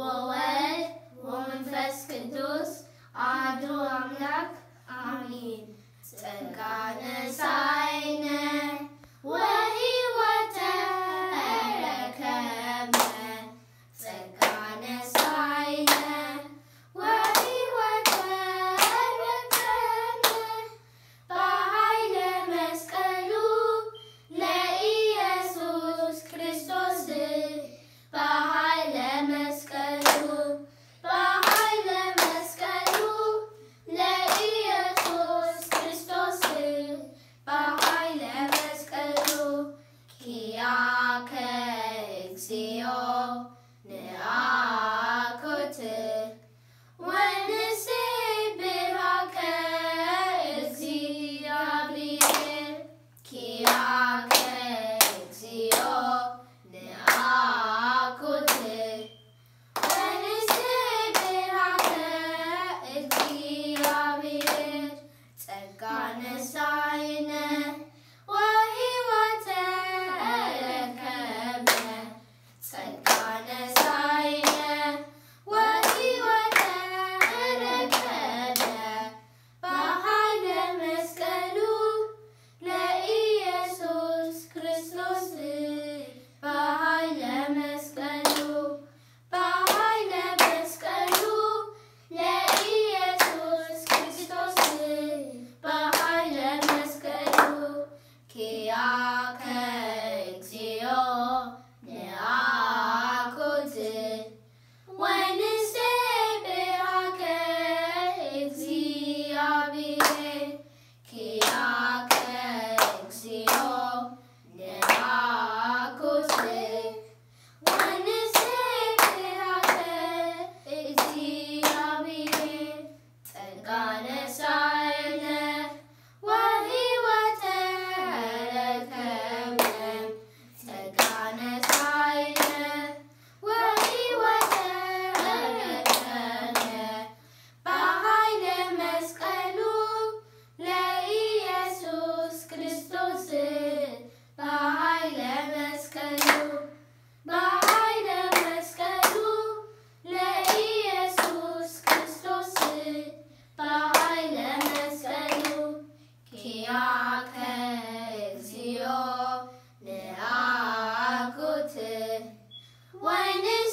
我。Johannes. One is